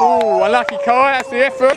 Ooh, unlucky Kai, that's the effort.